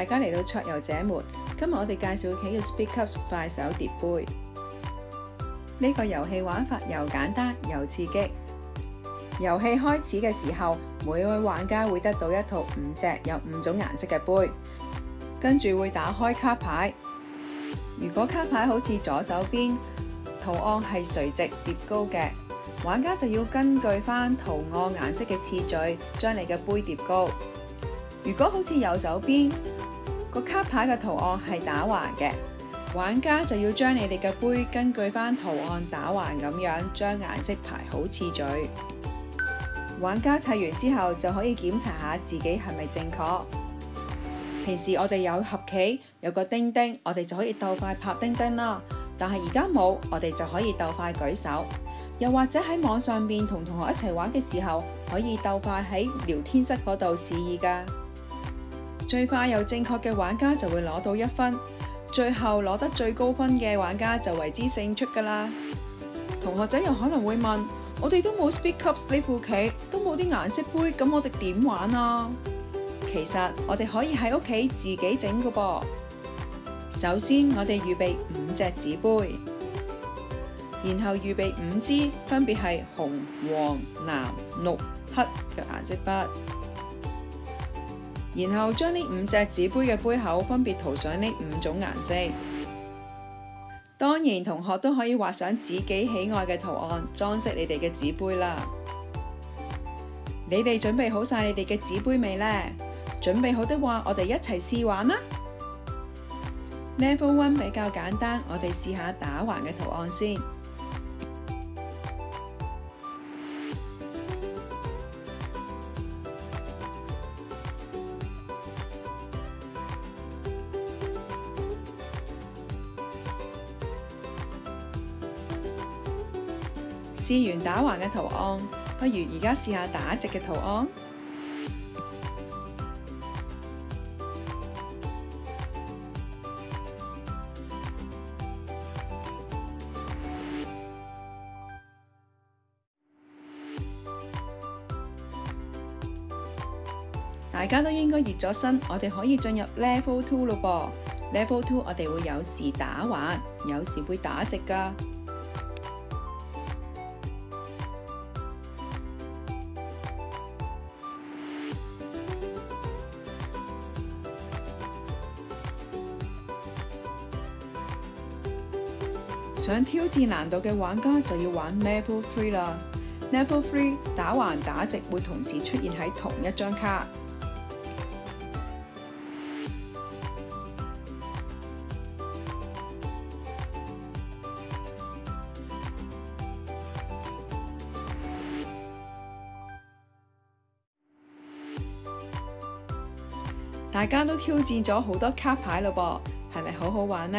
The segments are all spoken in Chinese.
大家嚟到桌遊者們，今日我哋介紹嘅 Speak Ups 快手疊杯。呢個遊戲玩法又簡單又刺激。遊戲開始嘅時候，每位玩家會得到一套五隻有五種顏色嘅杯，跟住會打開卡牌。如果卡牌好似左手邊圖案係垂直疊高嘅，玩家就要根據翻圖案顏色嘅次序，將你嘅杯疊高。如果好似右手邊個卡牌嘅圖案係打橫嘅，玩家就要將你哋嘅杯根據翻圖案打橫咁樣，將顏色排好次序。玩家砌完之後就可以檢查下自己係咪正確。平時我哋有合棋，有個叮叮，我哋就可以鬥快拍叮叮啦。但係而家冇，我哋就可以鬥快舉手。又或者喺網上邊同同學一齊玩嘅時候，可以鬥快喺聊天室嗰度示意㗎。最快又正確嘅玩家就會攞到一分，最後攞得最高分嘅玩家就為之勝出㗎啦。同學仔又可能會問：我哋都冇 Speed Cups 呢副棋，都冇啲顏色杯，咁我哋點玩啊？其實我哋可以喺屋企自己整㗎噃。首先我哋預備五隻紙杯，然後預備五支分別係紅、黃、藍、綠、黑嘅顏色筆。然後將呢五隻紙杯嘅杯口分別塗上呢五種顏色。當然，同學都可以畫上自己喜愛嘅圖案，裝飾你哋嘅紙杯啦。你哋準備好晒你哋嘅紙杯未呢？準備好的話，我哋一齊試玩啦。Level One 比較簡單，我哋試下打橫嘅圖案先。試完打橫嘅圖案，不如而家試下打直嘅圖案。大家都應該熱咗身，我哋可以進入 Level Two 咯噃。Level Two 我哋會有時打橫，有時會打直㗎。想挑戰難度嘅玩家就要玩 Level Three 啦。Level Three 打橫打直會同時出現喺同一張卡。大家都挑戰咗好多卡牌咯噃，係咪好好玩呢？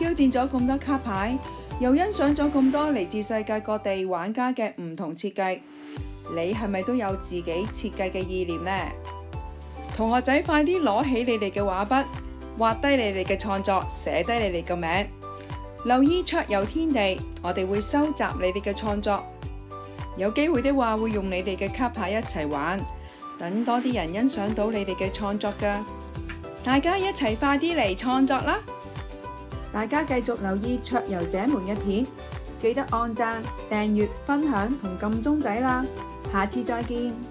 挑戰咗咁多卡牌，又欣賞咗咁多嚟自世界各地玩家嘅唔同設計，你係咪都有自己設計嘅意念呢？同學仔，快啲攞起你哋嘅畫筆，畫低你哋嘅創作，寫低你哋個名。留意桌遊天地，我哋會收集你哋嘅創作，有機會的話會用你哋嘅卡牌一齊玩，等多啲人欣賞到你哋嘅創作㗎。大家一齊快啲嚟創作啦！大家繼續留意桌遊者們嘅片，記得按讚、訂閱、分享同撳鐘仔啦！下次再見。